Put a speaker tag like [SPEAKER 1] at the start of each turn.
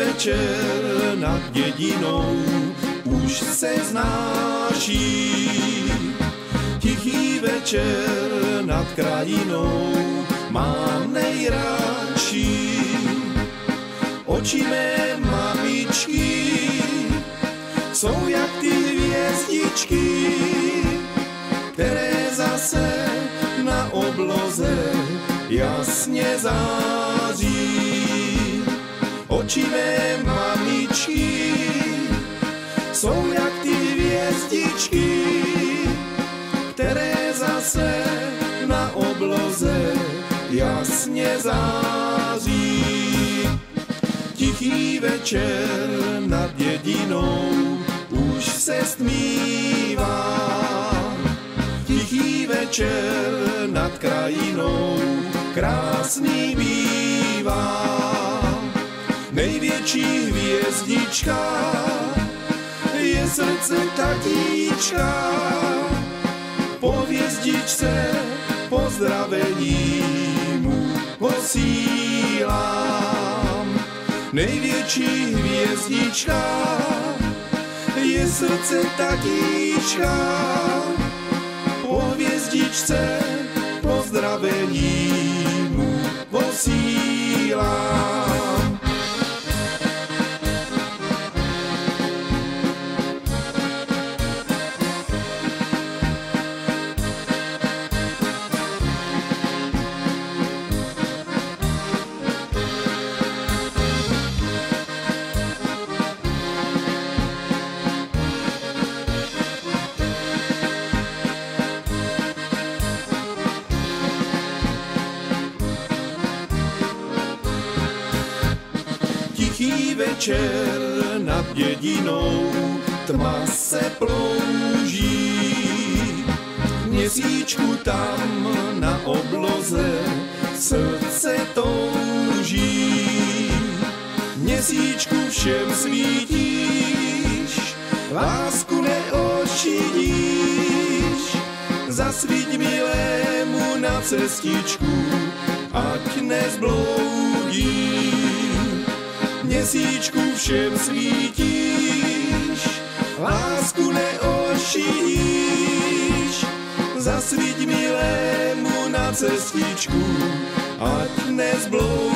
[SPEAKER 1] Večer nad dědinou už se znáší. Tichý večer nad krajinou mám nejradší. Oči mé mamičky jsou jak ty hvězdičky, které zase na obloze jasně září. Oči mé mamičky jsou jak ty hvězdičky, které zase na obloze jasně září. Tichý večer nad jedinou už se stmívá. Tichý večer nad krajinou krásný bývá. Největší hvězdička je srdce tatíčka. Po hvězdičce pozdravení mu posílám. Největší hvězdička je srdce tatíčka. Po hvězdičce pozdravení mu posílám. Tichý večer nad dědinou tma se plouží. Měsíčku tam na obloze srdce touží. Měsíčku všem svítíš, lásku neošidíš. Zasvíť milému na cestičku, ať nezbloudí. Měsíčku všem svítíš, lásku neošidíš. Zasvíť milému na cestičku, ať nezbloudí.